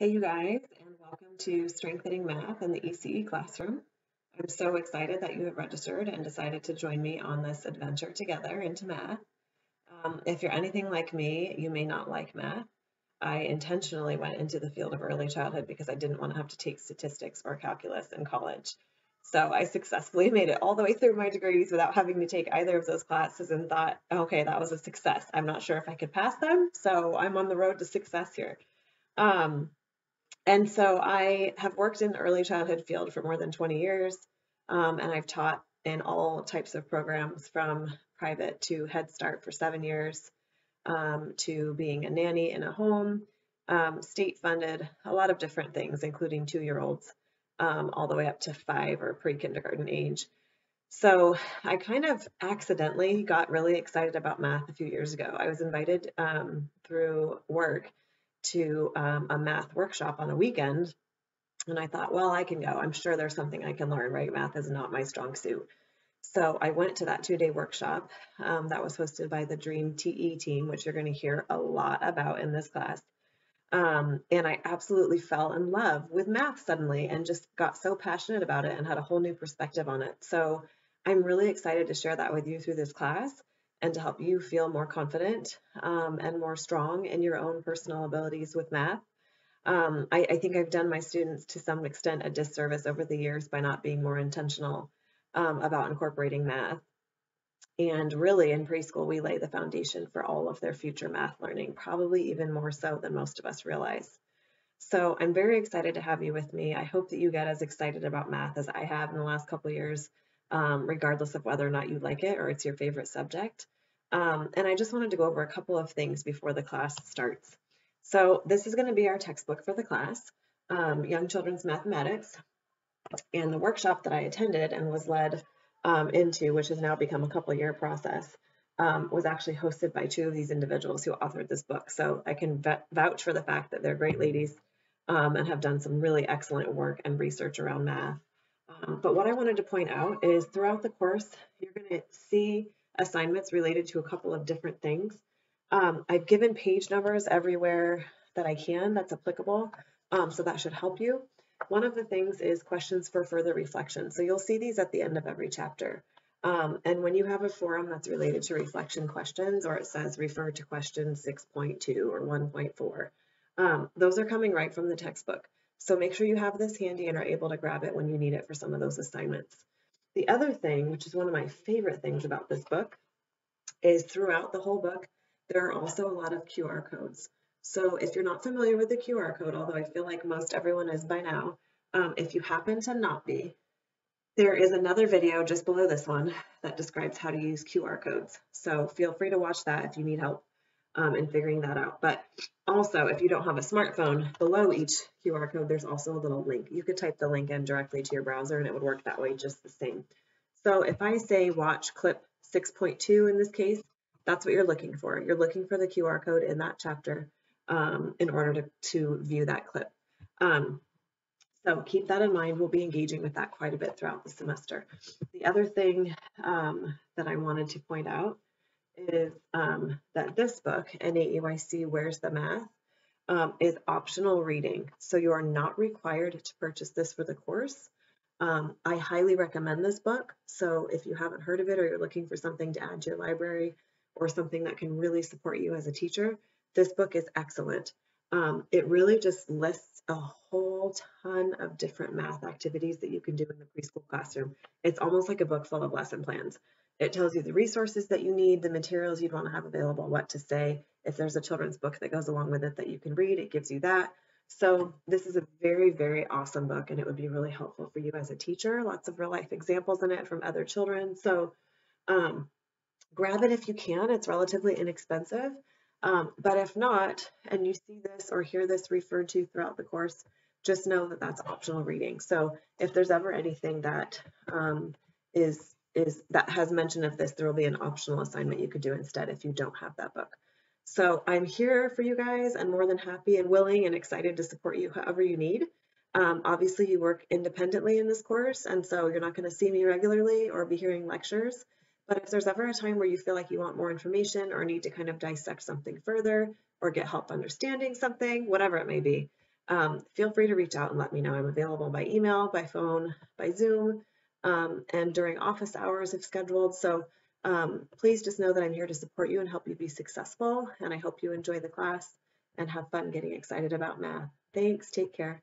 Hey, you guys, and welcome to Strengthening Math in the ECE classroom. I'm so excited that you have registered and decided to join me on this adventure together into math. Um, if you're anything like me, you may not like math. I intentionally went into the field of early childhood because I didn't want to have to take statistics or calculus in college. So I successfully made it all the way through my degrees without having to take either of those classes and thought, okay, that was a success. I'm not sure if I could pass them, so I'm on the road to success here. Um, and so I have worked in the early childhood field for more than 20 years, um, and I've taught in all types of programs from private to Head Start for seven years, um, to being a nanny in a home, um, state funded, a lot of different things, including two year olds, um, all the way up to five or pre kindergarten age. So I kind of accidentally got really excited about math a few years ago. I was invited um, through work to um, a math workshop on a weekend. And I thought, well, I can go. I'm sure there's something I can learn, right? Math is not my strong suit. So I went to that two day workshop um, that was hosted by the DREME TE team, which you're going to hear a lot about in this class. Um, and I absolutely fell in love with math suddenly and just got so passionate about it and had a whole new perspective on it. So I'm really excited to share that with you through this class and to help you feel more confident um, and more strong in your own personal abilities with math. Um, I, I, think I've done my students to some extent a disservice over the years by not being more intentional um, about incorporating math. And really, in preschool, we lay the foundation for all of their future math learning, probably even more so than most of us realize. So I'm very excited to have you with me. I hope that you get as excited about math as I have in the last couple years, um, regardless of whether or not you like it or it's your favorite subject. Um, and I just wanted to go over a couple of things before the class starts. So this is going to be our textbook for the class, um, Young Children's Mathematics. And the workshop that I attended and was led um, into, which has now become a couple year process, um, was actually hosted by two of these individuals who authored this book. So I can vouch for the fact that they're great ladies um, and have done some really excellent work and research around math. Um, but what I wanted to point out is throughout the course, you're going to see assignments related to a couple of different things. Um, I've given page numbers everywhere that I can that's applicable, um, so that should help you. One of the things is questions for further reflection. So you'll see these at the end of every chapter. Um, and when you have a forum that's related to reflection questions, or it says refer to question 6.2 or 1.4, um, those are coming right from the textbook. So make sure you have this handy and are able to grab it when you need it for some of those assignments. The other thing, which is one of my favorite things about this book, is throughout the whole book, there are also a lot of QR codes. So if you're not familiar with the QR code, although I feel like most everyone is by now, um, if you happen to not be, there is another video just below this one that describes how to use QR codes. So feel free to watch that if you need help um, in figuring that out. But also, if you don't have a smartphone, below each QR code, there's also a little link. You could type the link in directly to your browser and it would work that way just the same. So if I say watch clip 6.2 in this case, that's what you're looking for. You're looking for the QR code in that chapter um, in order to, to view that clip. Um, so keep that in mind. We'll be engaging with that quite a bit throughout the semester. The other thing um, that I wanted to point out is um, that this book, NAEYC Where's the Math, um, is optional reading. So you are not required to purchase this for the course. Um, I highly recommend this book. So if you haven't heard of it or you're looking for something to add to your library or something that can really support you as a teacher, this book is excellent. Um, it really just lists a whole ton of different math activities that you can do in the preschool classroom. It's almost like a book full of lesson plans. It tells you the resources that you need, the materials you'd want to have available, what to say. If there's a children's book that goes along with it that you can read, it gives you that. So this is a very, very awesome book and it would be really helpful for you as a teacher. Lots of real life examples in it from other children. So um, grab it if you can. It's relatively inexpensive. Um, but if not, and you see this or hear this referred to throughout the course, just know that that's optional reading. So if there's ever anything that um, is is that has mention of this, there will be an optional assignment you could do instead if you don't have that book. So I'm here for you guys and more than happy and willing and excited to support you however you need. Um, obviously, you work independently in this course, and so you're not going to see me regularly or be hearing lectures. But if there's ever a time where you feel like you want more information or need to kind of dissect something further or get help understanding something, whatever it may be, um, feel free to reach out and let me know. I'm available by email, by phone, by Zoom, um, and during office hours if scheduled. So um, please just know that I'm here to support you and help you be successful. And I hope you enjoy the class and have fun getting excited about math. Thanks. Take care.